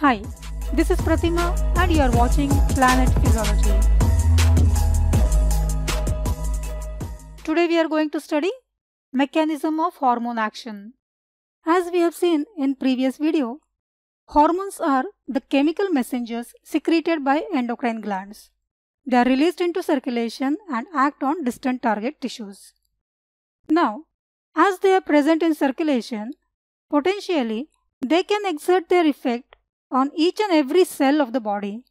Hi, this is Pratima and you are watching Planet Physiology. Today we are going to study mechanism of hormone action. As we have seen in previous video, hormones are the chemical messengers secreted by endocrine glands. They are released into circulation and act on distant target tissues. Now, as they are present in circulation, potentially they can exert their effect on each and every cell of the body.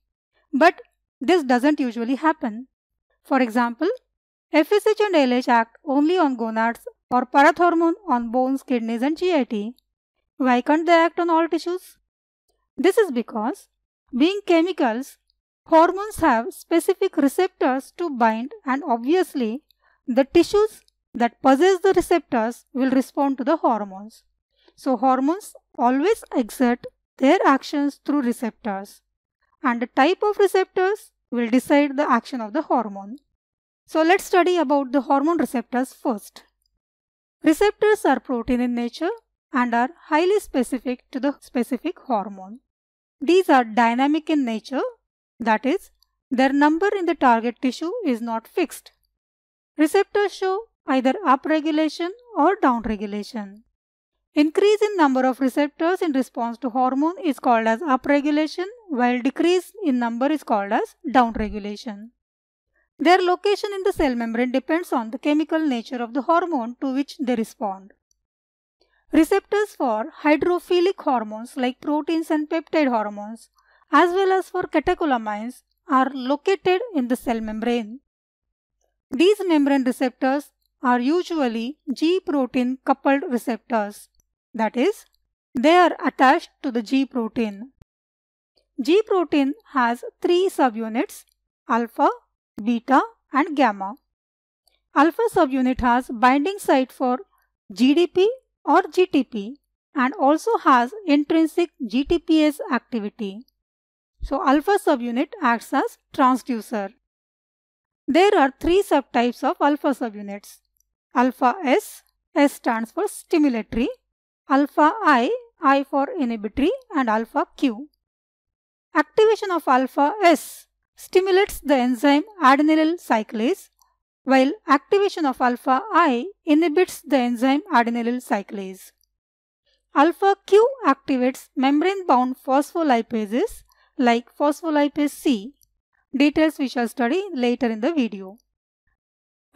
But this doesn't usually happen. For example, FSH and LH act only on gonads or parathormone on bones, kidneys and GIT. Why can't they act on all tissues? This is because, being chemicals, hormones have specific receptors to bind and obviously the tissues that possess the receptors will respond to the hormones. So hormones always exert their actions through receptors and the type of receptors will decide the action of the hormone. So let's study about the hormone receptors first. Receptors are protein in nature and are highly specific to the specific hormone. These are dynamic in nature, that is, their number in the target tissue is not fixed. Receptors show either upregulation or downregulation. Increase in number of receptors in response to hormone is called as upregulation while decrease in number is called as downregulation. Their location in the cell membrane depends on the chemical nature of the hormone to which they respond. Receptors for hydrophilic hormones like proteins and peptide hormones as well as for catecholamines are located in the cell membrane. These membrane receptors are usually G protein coupled receptors. That is, they are attached to the G protein. G protein has three subunits alpha, beta and gamma. Alpha subunit has binding site for GDP or GTP and also has intrinsic GTPase activity. So alpha subunit acts as transducer. There are three subtypes of alpha subunits. Alpha S, S stands for stimulatory, alpha I, I for inhibitory and alpha Q. Activation of alpha S stimulates the enzyme adenylyl cyclase while activation of alpha I inhibits the enzyme adenylyl cyclase. Alpha Q activates membrane-bound phospholipases like phospholipase C. Details we shall study later in the video.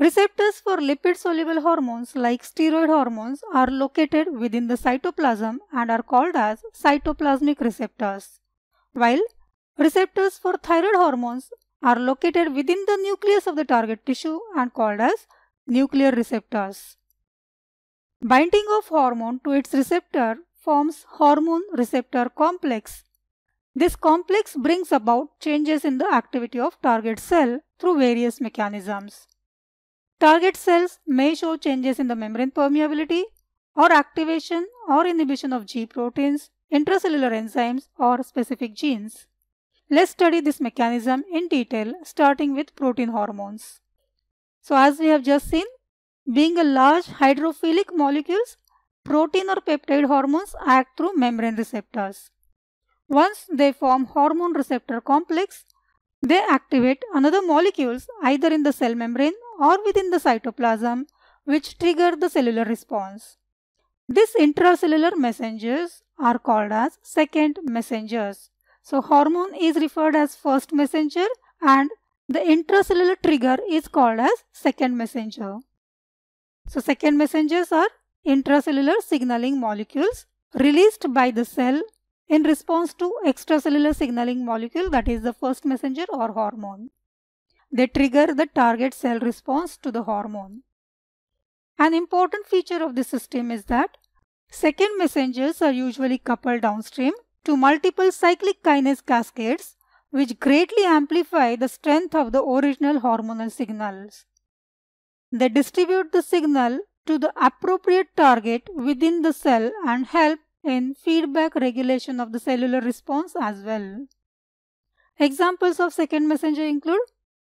Receptors for lipid-soluble hormones like steroid hormones are located within the cytoplasm and are called as cytoplasmic receptors, while receptors for thyroid hormones are located within the nucleus of the target tissue and called as nuclear receptors. Binding of hormone to its receptor forms hormone receptor complex. This complex brings about changes in the activity of target cell through various mechanisms. Target cells may show changes in the membrane permeability or activation or inhibition of G proteins, intracellular enzymes or specific genes. Let's study this mechanism in detail starting with protein hormones. So as we have just seen, being a large hydrophilic molecules, protein or peptide hormones act through membrane receptors. Once they form hormone receptor complex, they activate another molecules either in the cell membrane or within the cytoplasm which trigger the cellular response. These intracellular messengers are called as second messengers. So hormone is referred as first messenger and the intracellular trigger is called as second messenger. So second messengers are intracellular signaling molecules released by the cell in response to extracellular signaling molecule that is the first messenger or hormone. They trigger the target cell response to the hormone. An important feature of this system is that second messengers are usually coupled downstream to multiple cyclic kinase cascades which greatly amplify the strength of the original hormonal signals. They distribute the signal to the appropriate target within the cell and help in feedback regulation of the cellular response as well. Examples of second messenger include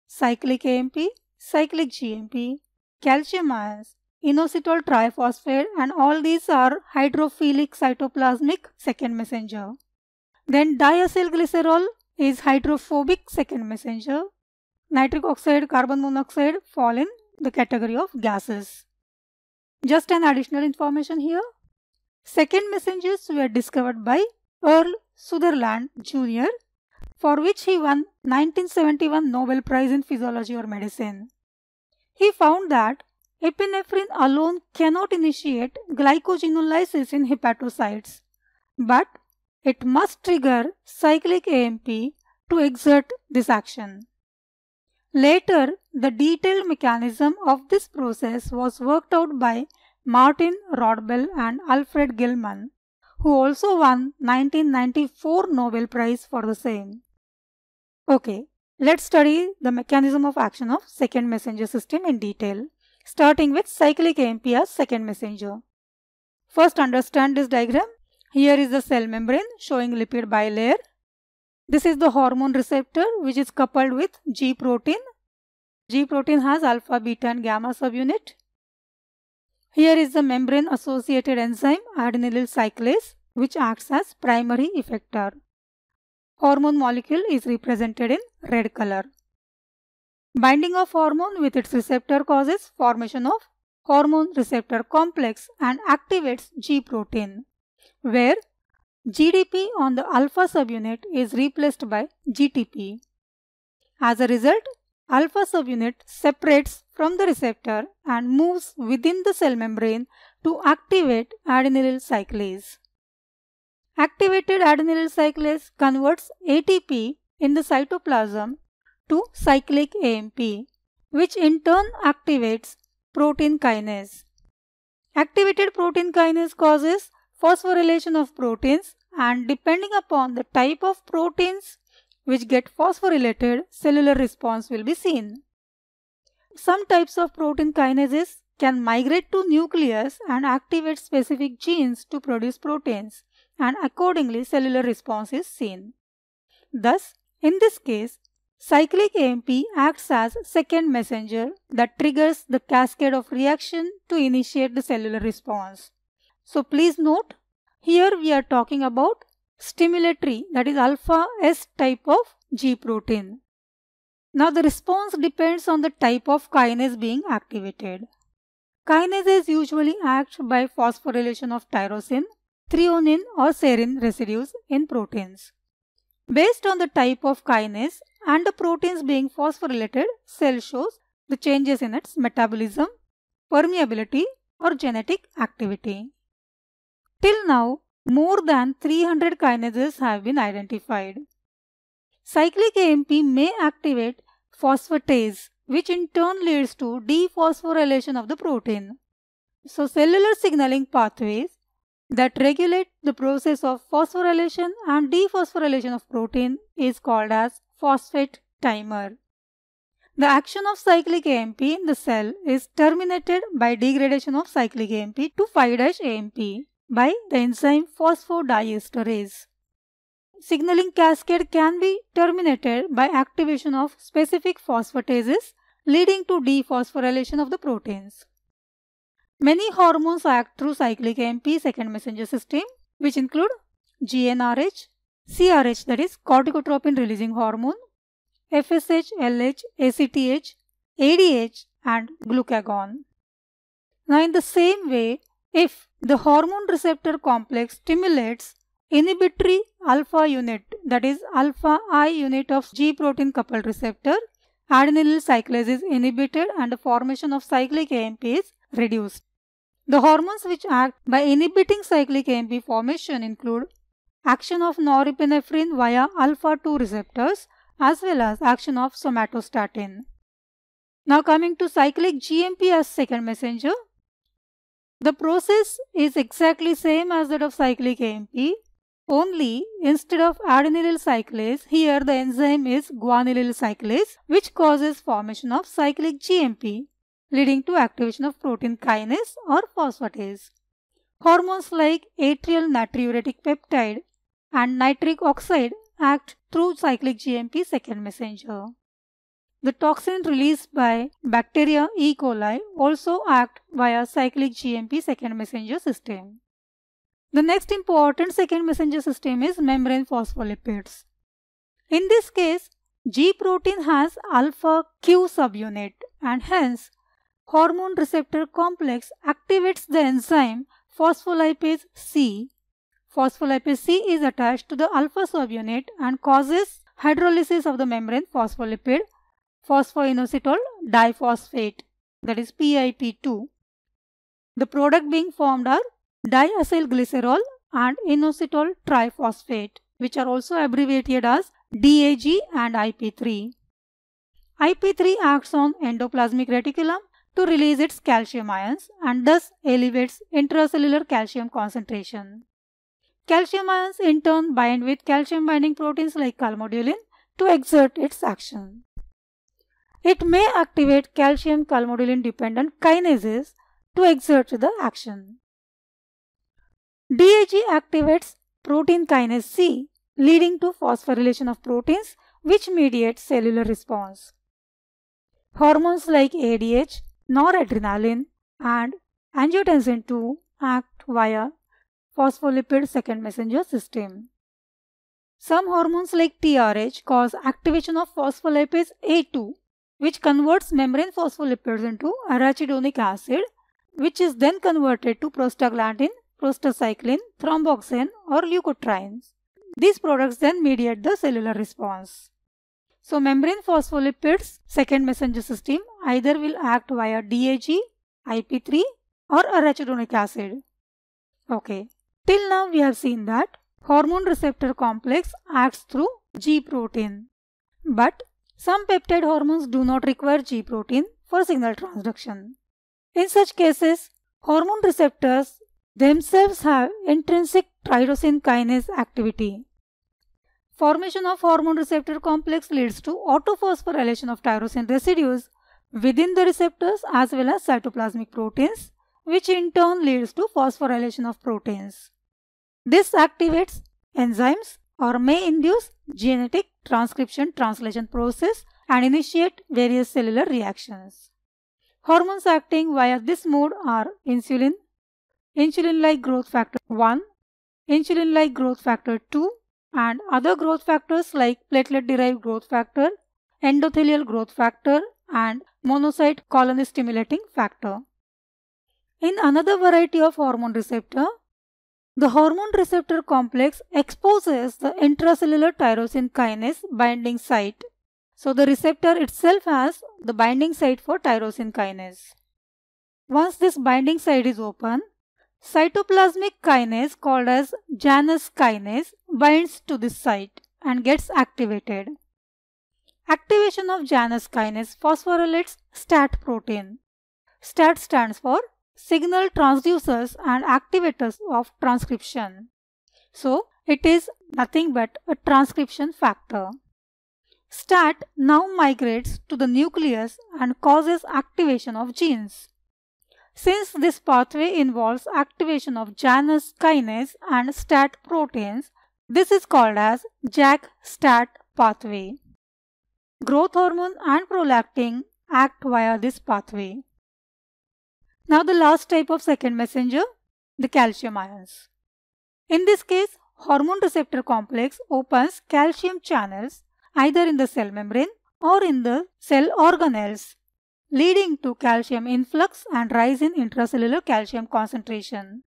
cyclic AMP, cyclic GMP, calcium ions, inositol triphosphate and all these are hydrophilic cytoplasmic second messenger. Then diacylglycerol is hydrophobic second messenger. Nitric oxide, carbon monoxide fall in the category of gases. Just an additional information here. Second messengers were discovered by Earl Sutherland Jr. for which he won 1971 Nobel Prize in Physiology or Medicine. He found that epinephrine alone cannot initiate glycogenolysis in hepatocytes, but it must trigger cyclic AMP to exert this action. Later, the detailed mechanism of this process was worked out by Martin Rodbell and Alfred Gilman, who also won 1994 Nobel Prize for the same. Okay, let's study the mechanism of action of second messenger system in detail, starting with cyclic AMP as second messenger. First understand this diagram. Here is the cell membrane showing lipid bilayer this is the hormone receptor which is coupled with G protein. G protein has alpha, beta and gamma subunit. Here is the membrane associated enzyme adenylyl cyclase which acts as primary effector. Hormone molecule is represented in red color. Binding of hormone with its receptor causes formation of hormone receptor complex and activates G protein where GDP on the alpha subunit is replaced by GTP. As a result, alpha subunit separates from the receptor and moves within the cell membrane to activate adenylyl cyclase. Activated adenylyl cyclase converts ATP in the cytoplasm to cyclic AMP, which in turn activates protein kinase. Activated protein kinase causes phosphorylation of proteins and depending upon the type of proteins which get phosphorylated, cellular response will be seen. Some types of protein kinases can migrate to nucleus and activate specific genes to produce proteins and accordingly cellular response is seen. Thus, in this case, cyclic AMP acts as second messenger that triggers the cascade of reaction to initiate the cellular response. So please note here we are talking about stimulatory that is alpha S type of G protein. Now the response depends on the type of kinase being activated. Kinases usually act by phosphorylation of tyrosine, threonine or serine residues in proteins. Based on the type of kinase and the proteins being phosphorylated, cell shows the changes in its metabolism, permeability or genetic activity. Till now, more than 300 kinases have been identified. Cyclic AMP may activate phosphatase, which in turn leads to dephosphorylation of the protein. So, cellular signaling pathways that regulate the process of phosphorylation and dephosphorylation of protein is called as phosphate timer. The action of cyclic AMP in the cell is terminated by degradation of cyclic AMP to 5-AMP by the enzyme phosphodiesterase. Signaling cascade can be terminated by activation of specific phosphatases leading to dephosphorylation of the proteins. Many hormones act through cyclic AMP second messenger system which include GnRH, CRH that is corticotropin releasing hormone, FSH, LH, ACTH, ADH and glucagon. Now in the same way, if the hormone receptor complex stimulates inhibitory alpha unit that is alpha I unit of G protein coupled receptor, adenylyl cyclase is inhibited and the formation of cyclic AMP is reduced. The hormones which act by inhibiting cyclic AMP formation include action of norepinephrine via alpha 2 receptors as well as action of somatostatin. Now coming to cyclic GMP as second messenger, the process is exactly same as that of cyclic AMP, only instead of adenylyl cyclase, here the enzyme is guanylyl cyclase which causes formation of cyclic GMP leading to activation of protein kinase or phosphatase. Hormones like atrial natriuretic peptide and nitric oxide act through cyclic GMP second messenger. The toxin released by bacteria E. coli also act via cyclic GMP second messenger system. The next important second messenger system is membrane phospholipids. In this case, G protein has alpha Q subunit and hence hormone receptor complex activates the enzyme phospholipase C. Phospholipase C is attached to the alpha subunit and causes hydrolysis of the membrane phospholipid phosphoinositol diphosphate that is PIP2. The product being formed are diacylglycerol and inositol triphosphate which are also abbreviated as DAG and IP3. IP3 acts on endoplasmic reticulum to release its calcium ions and thus elevates intracellular calcium concentration. Calcium ions in turn bind with calcium binding proteins like calmodulin to exert its action. It may activate calcium calmodulin dependent kinases to exert the action. DAG activates protein kinase C leading to phosphorylation of proteins which mediate cellular response. Hormones like ADH, noradrenaline and angiotensin II act via phospholipid second messenger system. Some hormones like TRH cause activation of phospholipase A2 which converts membrane phospholipids into arachidonic acid which is then converted to prostaglandin, prostacyclin, thromboxane or leukotrienes. These products then mediate the cellular response. So membrane phospholipids second messenger system either will act via DAG, IP3 or arachidonic acid. Okay. Till now we have seen that hormone receptor complex acts through G protein. But some peptide hormones do not require G protein for signal transduction. In such cases, hormone receptors themselves have intrinsic tyrosine kinase activity. Formation of hormone receptor complex leads to autophosphorylation of tyrosine residues within the receptors as well as cytoplasmic proteins, which in turn leads to phosphorylation of proteins. This activates enzymes or may induce genetic transcription translation process and initiate various cellular reactions. Hormones acting via this mode are insulin, insulin-like growth factor 1, insulin-like growth factor 2 and other growth factors like platelet-derived growth factor, endothelial growth factor and monocyte colony stimulating factor. In another variety of hormone receptor, the hormone receptor complex exposes the intracellular tyrosine kinase binding site. So the receptor itself has the binding site for tyrosine kinase. Once this binding site is open, Cytoplasmic kinase called as Janus kinase binds to this site and gets activated. Activation of Janus kinase phosphorylates STAT protein. STAT stands for signal transducers and activators of transcription. So, it is nothing but a transcription factor. STAT now migrates to the nucleus and causes activation of genes. Since this pathway involves activation of Janus kinase and STAT proteins, this is called as JAK-STAT pathway. Growth hormone and prolactin act via this pathway. Now the last type of second messenger, the calcium ions. In this case, hormone receptor complex opens calcium channels either in the cell membrane or in the cell organelles leading to calcium influx and rise in intracellular calcium concentration.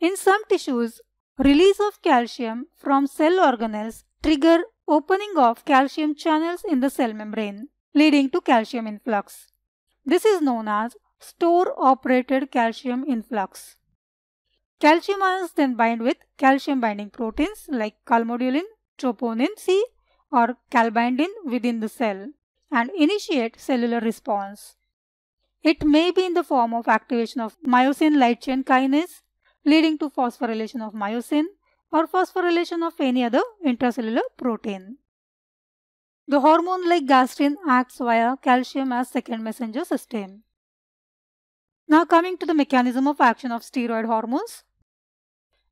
In some tissues, release of calcium from cell organelles trigger opening of calcium channels in the cell membrane, leading to calcium influx. This is known as store-operated calcium influx. Calcium ions then bind with calcium binding proteins like calmodulin, troponin C or calbindin within the cell and initiate cellular response. It may be in the form of activation of myosin light chain kinase leading to phosphorylation of myosin or phosphorylation of any other intracellular protein. The hormone like gastrin acts via calcium as second messenger system. Now coming to the mechanism of action of steroid hormones.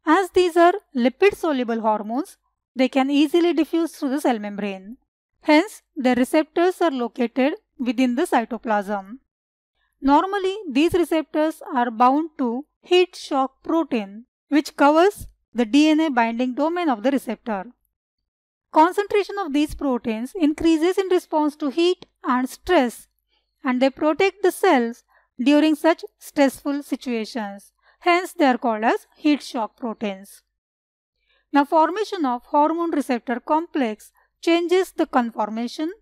As these are lipid soluble hormones, they can easily diffuse through the cell membrane. Hence, the receptors are located within the cytoplasm. Normally, these receptors are bound to heat shock protein which covers the DNA binding domain of the receptor. Concentration of these proteins increases in response to heat and stress and they protect the cells during such stressful situations. Hence, they are called as heat shock proteins. Now, formation of hormone receptor complex changes the conformation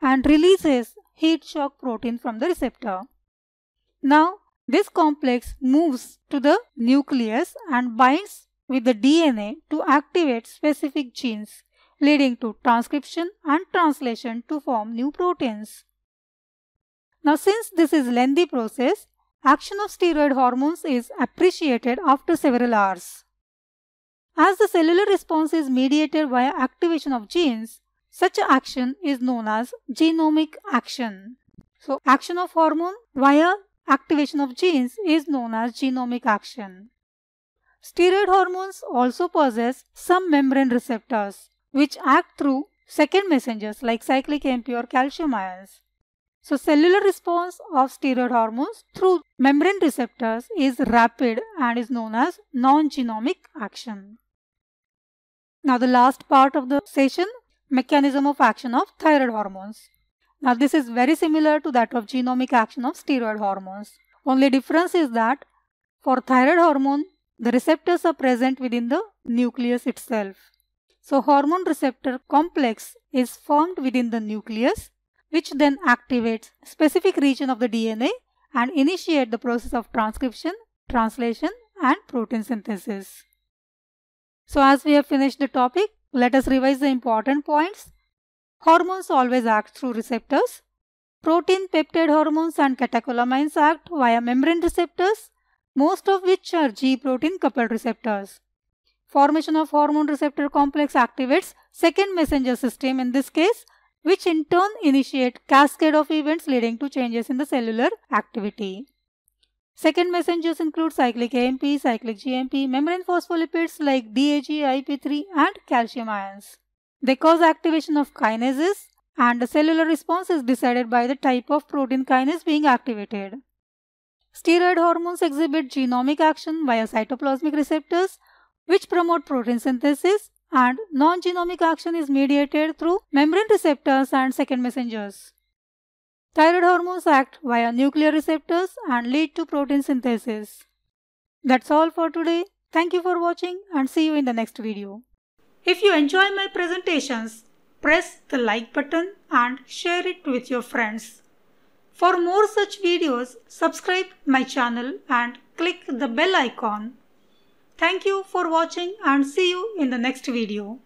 and releases heat shock protein from the receptor. Now, this complex moves to the nucleus and binds with the DNA to activate specific genes, leading to transcription and translation to form new proteins. Now, since this is lengthy process, action of steroid hormones is appreciated after several hours. As the cellular response is mediated via activation of genes, such action is known as genomic action. So, action of hormone via activation of genes is known as genomic action. Steroid hormones also possess some membrane receptors which act through second messengers like cyclic AMP or calcium ions. So cellular response of steroid hormones through membrane receptors is rapid and is known as non-genomic action. Now the last part of the session, mechanism of action of thyroid hormones. Now this is very similar to that of genomic action of steroid hormones. Only difference is that for thyroid hormone, the receptors are present within the nucleus itself. So hormone receptor complex is formed within the nucleus which then activates specific region of the DNA and initiate the process of transcription, translation and protein synthesis. So as we have finished the topic, let us revise the important points. Hormones always act through receptors. Protein peptide hormones and catecholamines act via membrane receptors, most of which are G protein coupled receptors. Formation of hormone receptor complex activates second messenger system in this case which in turn initiate cascade of events leading to changes in the cellular activity. Second messengers include cyclic AMP, cyclic GMP, membrane phospholipids like DAG, IP3 and calcium ions. They cause activation of kinases and the cellular response is decided by the type of protein kinase being activated. Steroid hormones exhibit genomic action via cytoplasmic receptors which promote protein synthesis and non-genomic action is mediated through membrane receptors and second messengers. Thyroid hormones act via nuclear receptors and lead to protein synthesis. That's all for today. Thank you for watching and see you in the next video. If you enjoy my presentations, press the like button and share it with your friends. For more such videos, subscribe my channel and click the bell icon. Thank you for watching and see you in the next video.